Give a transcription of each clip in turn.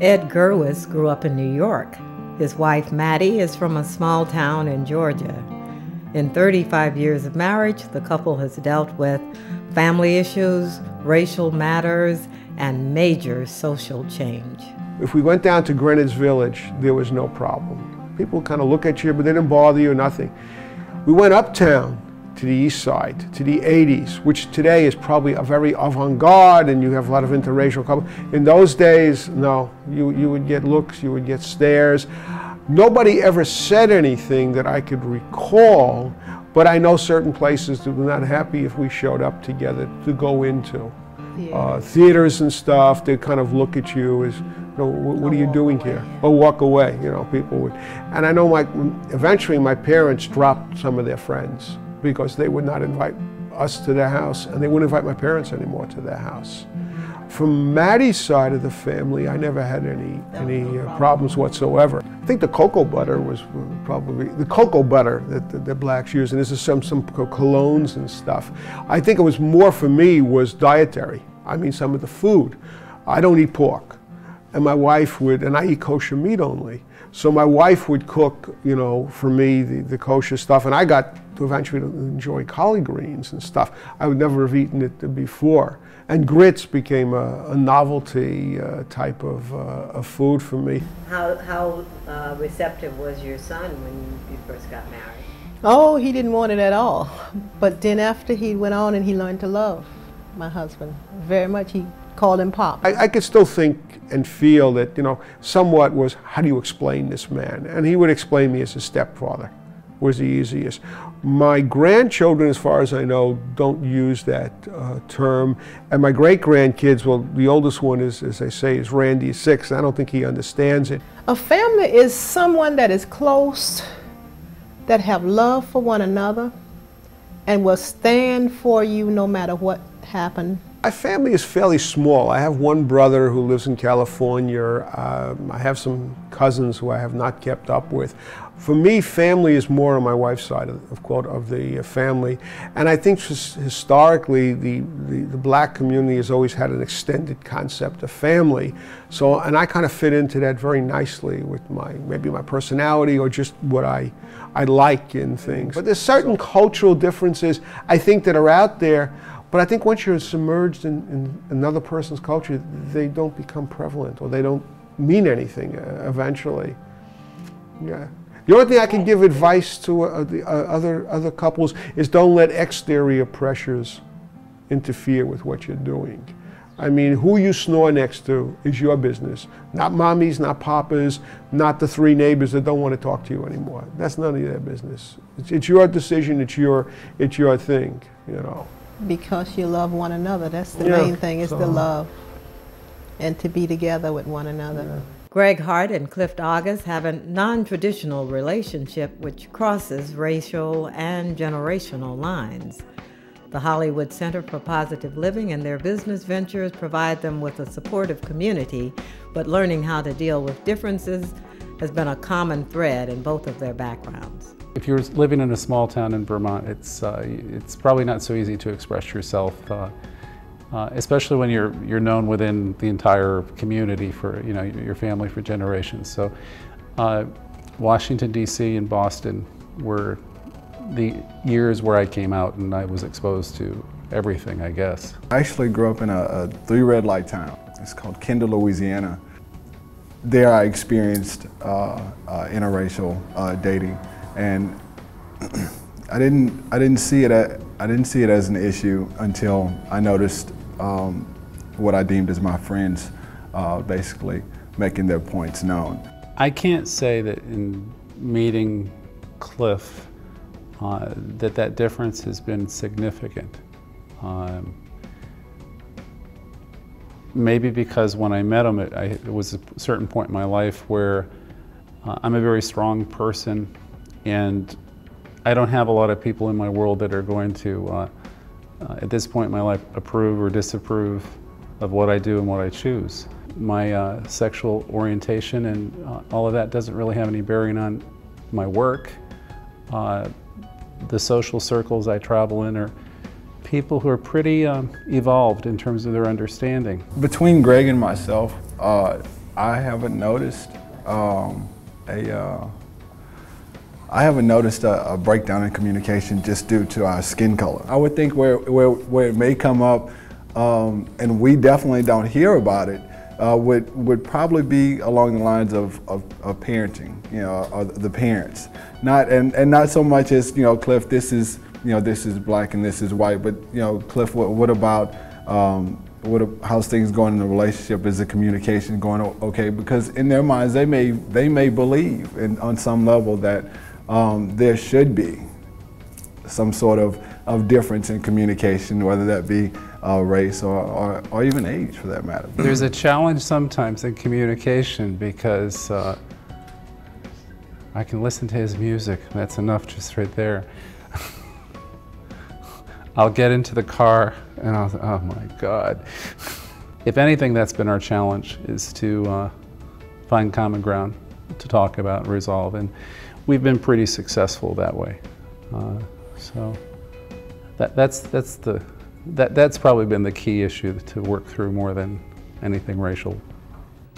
Ed Gerwis grew up in New York. His wife, Maddie, is from a small town in Georgia. In 35 years of marriage, the couple has dealt with family issues, racial matters, and major social change. If we went down to Greenwich Village, there was no problem. People kind of look at you, but they didn't bother you, nothing. We went uptown to the east side, to the 80s, which today is probably a very avant-garde and you have a lot of interracial couples. In those days, no, you, you would get looks, you would get stares. Nobody ever said anything that I could recall, but I know certain places that were not happy if we showed up together to go into. Uh, theaters and stuff, they kind of look at you as, you know, what, what are you doing here? Or walk away, you know, people would. And I know my, eventually my parents dropped some of their friends because they would not invite us to their house and they wouldn't invite my parents anymore to their house. From Maddie's side of the family, I never had any any uh, problems whatsoever. I think the cocoa butter was probably the cocoa butter that the, the blacks use, and this is some some colognes and stuff. I think it was more for me was dietary. I mean, some of the food. I don't eat pork, and my wife would, and I eat kosher meat only. So my wife would cook, you know, for me the, the kosher stuff, and I got to eventually enjoy collard greens and stuff. I would never have eaten it before. And grits became a, a novelty uh, type of, uh, of food for me. How, how uh, receptive was your son when you first got married? Oh, he didn't want it at all. But then after he went on and he learned to love my husband very much, he called him Pop. I, I could still think and feel that, you know, somewhat was, how do you explain this man? And he would explain me as a stepfather was the easiest. My grandchildren, as far as I know, don't use that uh, term. And my great grandkids, well, the oldest one is, as I say, is Randy, six. I don't think he understands it. A family is someone that is close, that have love for one another, and will stand for you no matter what happened. My family is fairly small. I have one brother who lives in California. Um, I have some cousins who I have not kept up with. For me, family is more on my wife's side of, of quote of the uh, family, and I think historically the, the, the black community has always had an extended concept of family. So, and I kind of fit into that very nicely with my maybe my personality or just what I I like in things. But there's certain cultural differences I think that are out there. But I think once you're submerged in, in another person's culture, they don't become prevalent or they don't mean anything uh, eventually. Yeah. The only thing I can give advice to uh, the uh, other other couples is don't let exterior pressures interfere with what you're doing. I mean, who you snore next to is your business. Not mommies, not papas, not the three neighbors that don't want to talk to you anymore. That's none of their business. It's, it's your decision. It's your it's your thing. You know. Because you love one another. That's the yeah, main thing. Is so. the love, and to be together with one another. Yeah. Greg Hart and Cliff August have a non traditional relationship which crosses racial and generational lines. The Hollywood Center for Positive Living and their business ventures provide them with a supportive community, but learning how to deal with differences has been a common thread in both of their backgrounds. If you're living in a small town in Vermont, it's, uh, it's probably not so easy to express yourself. Uh, uh, especially when you're you're known within the entire community for you know your family for generations. So, uh, Washington D.C. and Boston were the years where I came out and I was exposed to everything, I guess. I actually grew up in a, a three red light town. It's called Kendall, Louisiana. There I experienced uh, uh interracial uh, dating, and I didn't I didn't see it I didn't see it as an issue until I noticed um, what I deemed as my friends uh, basically making their points known. I can't say that in meeting Cliff uh, that that difference has been significant. Um, maybe because when I met him, it, I, it, was a certain point in my life where uh, I'm a very strong person and I don't have a lot of people in my world that are going to uh, uh, at this point in my life, approve or disapprove of what I do and what I choose. My uh, sexual orientation and uh, all of that doesn't really have any bearing on my work. Uh, the social circles I travel in are people who are pretty um, evolved in terms of their understanding. Between Greg and myself, uh, I haven't noticed um, a. I haven't noticed a, a, breakdown in communication just due to our skin color. I would think where where, where it may come up, um, and we definitely don't hear about it, uh, would would probably be along the lines of, of, of parenting, you know, or the parents. Not and, and not so much as you know, Cliff. This is you know, this is black and this is white. But you know, Cliff, what, what about um, what, how's things going in the relationship? Is the communication going okay? Because in their minds, they may they may believe in, on some level that um, there should be some sort of, of difference in communication, whether that be uh, race or, or, or, even age for that matter. There's a challenge sometimes in communication because uh, I can listen to his music. That's enough just right there. I'll get into the car and I'll, oh my God. if anything, that's been our challenge is to uh, find common ground to talk about and resolve. And we've been pretty successful that way. Uh, so that, that's, that's, the, that, that's probably been the key issue to work through more than anything racial.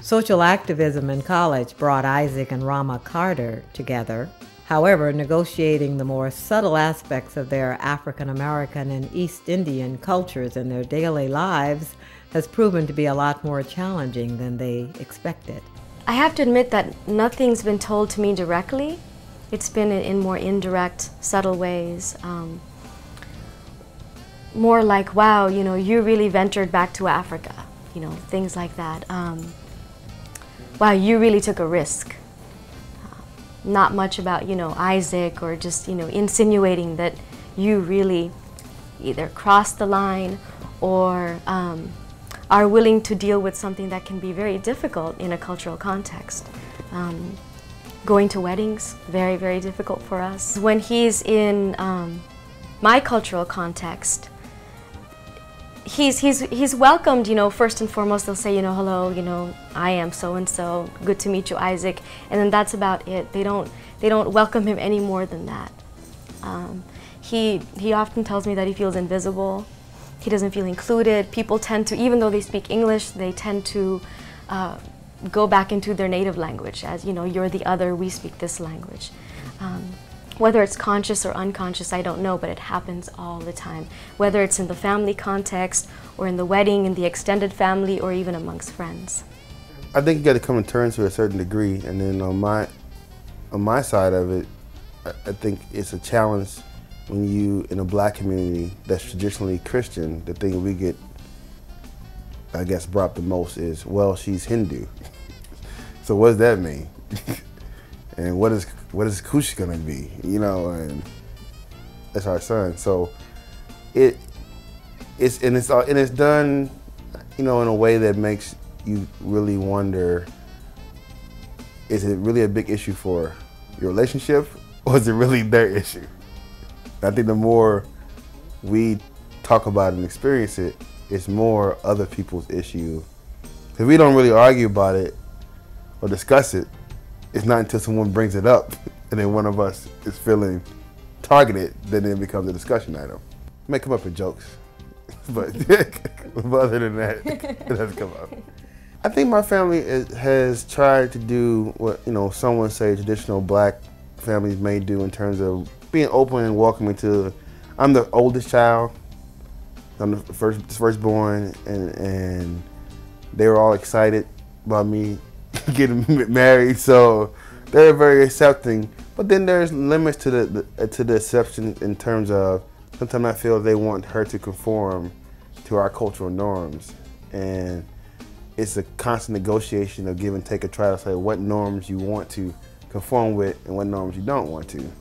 Social activism in college brought Isaac and Rama Carter together However, negotiating the more subtle aspects of their African American and East Indian cultures in their daily lives has proven to be a lot more challenging than they expected. I have to admit that nothing's been told to me directly. It's been in more indirect, subtle ways. Um, more like, wow, you know, you really ventured back to Africa, you know, things like that. Um, wow, you really took a risk not much about, you know, Isaac or just, you know, insinuating that you really either crossed the line or um, are willing to deal with something that can be very difficult in a cultural context. Um, going to weddings, very, very difficult for us. When he's in um, my cultural context, he's he's he's welcomed you know first and foremost they'll say you know hello you know i am so and so good to meet you isaac. And then that's about it. They don't they don't welcome him any more than that. Um, he he often tells me that he feels invisible. He doesn't feel included. People tend to even though they speak english they tend to uh, go back into their native language as you know you're the other we speak this language um, whether it's conscious or unconscious, I don't know, but it happens all the time. Whether it's in the family context or in the wedding, in the extended family, or even amongst friends. I think you got to come to terms to a certain degree, and then on my on my side of it, I think it's a challenge when you in a black community that's traditionally Christian. The thing we get, I guess, brought the most is, well, she's Hindu. so what does that mean? and what is what is Kush gonna be? You know, and that's our son. So it it's and it's and it's done, you know, in a way that makes you really wonder: Is it really a big issue for your relationship, or is it really their issue? I think the more we talk about and experience it, it's more other people's issue. Because we don't really argue about it or discuss it it's not until someone brings it up and then one of us is feeling targeted, then it becomes a discussion item. It may come up in jokes, but, but other than that, it doesn't come up. I think my family is, has tried to do what you know someone say traditional black families may do in terms of being open and welcoming to. I'm the oldest child. I'm the first firstborn, and and they were all excited about me getting married, so they're very accepting. But then there's limits to the, the uh, to the exception in terms of sometimes I feel they want her to conform to our cultural norms, and it's a constant negotiation of give and take. A try to say what norms you want to conform with and what norms you don't want to.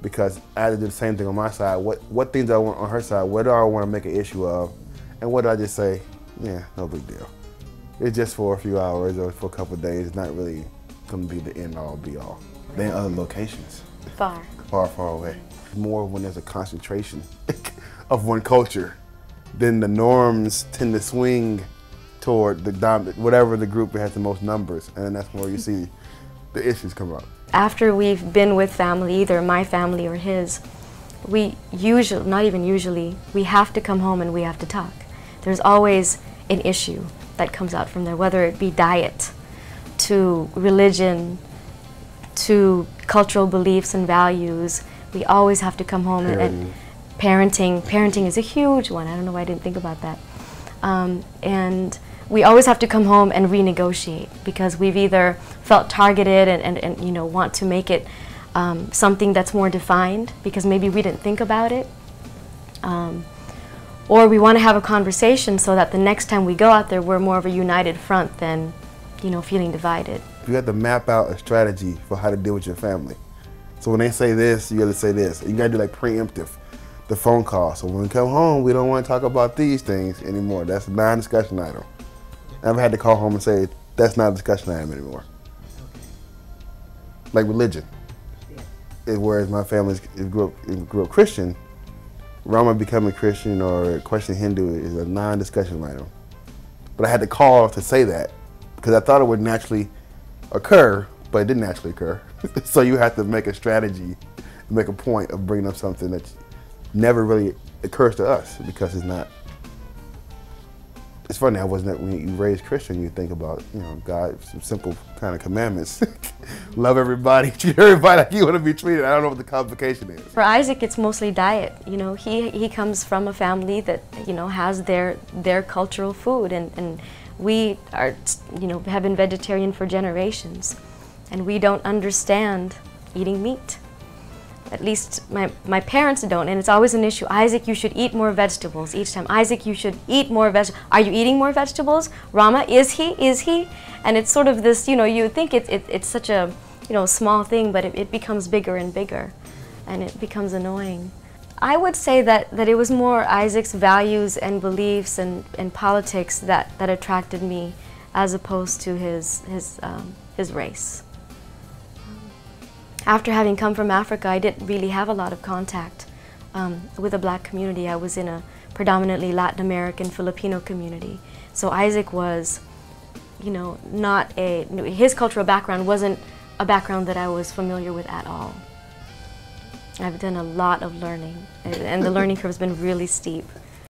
Because I had to do the same thing on my side. What what things I want on her side? What do I want to make an issue of? And what do I just say? Yeah, no big deal it's just for a few hours or for a couple days. It's not really going to be the end all be all. They in other locations. Far. Far, far away. More when there's a concentration of one culture, then the norms tend to swing toward the dominant, whatever the group that has the most numbers, and then that's where you see the issues come up. After we've been with family, either my family or his, we usually, not even usually, we have to come home and we have to talk. There's always an issue that comes out from there, whether it be diet, to religion, to cultural beliefs and values, we always have to come home and, and parenting. Parenting is a huge one. I don't know why I didn't think about that. Um, and we always have to come home and renegotiate because we've either felt targeted and, and, and you know want to make it um, something that's more defined because maybe we didn't think about it. Um, or we want to have a conversation so that the next time we go out there we're more of a united front than you know feeling divided. You have to map out a strategy for how to deal with your family. So when they say this, you got to say this. You got to do like preemptive, the phone call. So when we come home, we don't want to talk about these things anymore. That's a non-discussion item. I've had to call home and say, that's not a discussion item anymore. Like religion. It, whereas my family grew up, grew up Christian, Rama becoming Christian or questioning Hindu is a non-discussion item. But I had to call to say that because I thought it would naturally occur, but it didn't actually occur. so you have to make a strategy, make a point of bringing up something that never really occurs to us because it's not it's funny. I wasn't when you raise Christian, you think about you know God, some simple kind of commandments: love everybody, treat everybody like you want to be treated. I don't know what the complication is. For Isaac, it's mostly diet. You know, he he comes from a family that you know has their their cultural food, and and we are you know have been vegetarian for generations, and we don't understand eating meat at least my, my parents don't, and it's always an issue. Isaac, you should eat more vegetables each time. Isaac, you should eat more vegetables. Are you eating more vegetables? Rama, is he? Is he? And it's sort of this, you know, you think it, it, it's such a, you know, small thing, but it, it becomes bigger and bigger, and it becomes annoying. I would say that, that it was more Isaac's values and beliefs and, and politics that, that attracted me as opposed to his, his, um, his race after having come from Africa, I didn't really have a lot of contact um, with the black community. I was in a predominantly Latin American Filipino community. So Isaac was, you know, not a, his cultural background wasn't a background that I was familiar with at all. I've done a lot of learning, and the learning curve has been really steep.